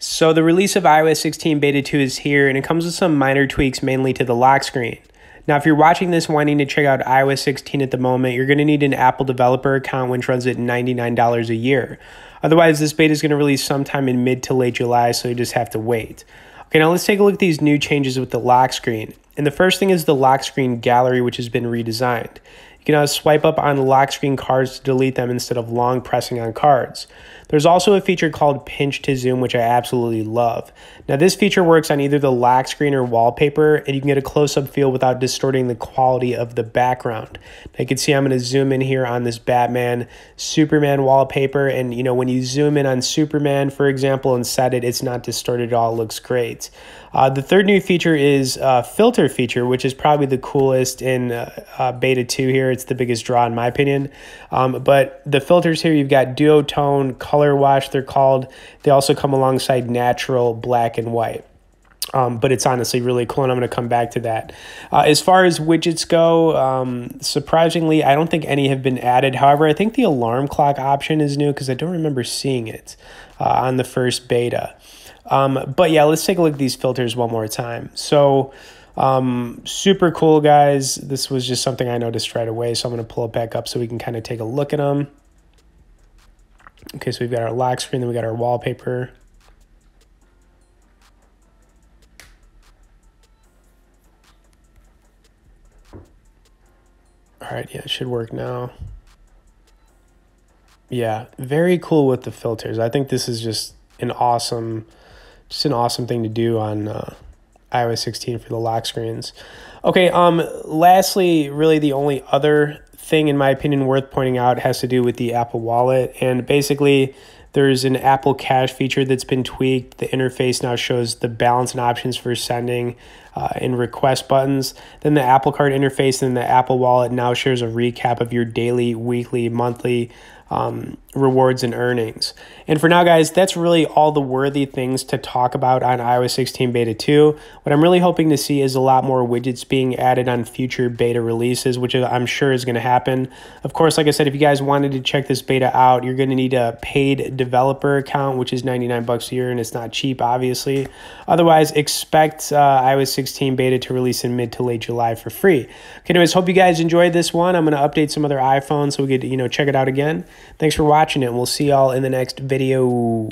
So the release of iOS 16 Beta 2 is here, and it comes with some minor tweaks mainly to the lock screen. Now, if you're watching this wanting to check out iOS 16 at the moment, you're going to need an Apple developer account, which runs at $99 a year. Otherwise, this beta is going to release sometime in mid to late July, so you just have to wait. Okay, now let's take a look at these new changes with the lock screen. And the first thing is the lock screen gallery, which has been redesigned. You can now swipe up on lock screen cards to delete them instead of long pressing on cards. There's also a feature called pinch to zoom, which I absolutely love. Now, this feature works on either the lock screen or wallpaper, and you can get a close up feel without distorting the quality of the background. Now, you can see I'm going to zoom in here on this Batman Superman wallpaper, and you know, when you zoom in on Superman, for example, and set it, it's not distorted at all, it looks great. Uh, the third new feature is a filter feature, which is probably the coolest in uh, uh, beta 2 here. It's the biggest draw, in my opinion. Um, but the filters here, you've got duotone, color wash, they're called. They also come alongside natural, black, and white. Um, but it's honestly really cool, and I'm going to come back to that. Uh, as far as widgets go, um, surprisingly, I don't think any have been added. However, I think the alarm clock option is new because I don't remember seeing it uh, on the first beta. Um, but yeah, let's take a look at these filters one more time. So, um, super cool, guys. This was just something I noticed right away, so I'm going to pull it back up so we can kind of take a look at them. Okay, so we've got our lock screen, then we got our wallpaper. All right, yeah, it should work now. Yeah, very cool with the filters. I think this is just an awesome just an awesome thing to do on uh, iOS 16 for the lock screens. Okay, um, lastly, really the only other thing, in my opinion, worth pointing out has to do with the Apple Wallet. And basically, there's an Apple Cash feature that's been tweaked. The interface now shows the balance and options for sending uh, and request buttons. Then the Apple Card interface and the Apple Wallet now shares a recap of your daily, weekly, monthly um, rewards and earnings. And for now, guys, that's really all the worthy things to talk about on iOS 16 Beta 2. What I'm really hoping to see is a lot more widgets being added on future beta releases, which I'm sure is going to happen. Of course, like I said, if you guys wanted to check this beta out, you're going to need a paid developer account, which is 99 bucks a year, and it's not cheap, obviously. Otherwise, expect uh, iOS 16 Beta to release in mid to late July for free. Okay, anyways, hope you guys enjoyed this one. I'm going to update some other iPhones so we could, you know, check it out again. Thanks for watching it, and we'll see y'all in the next video.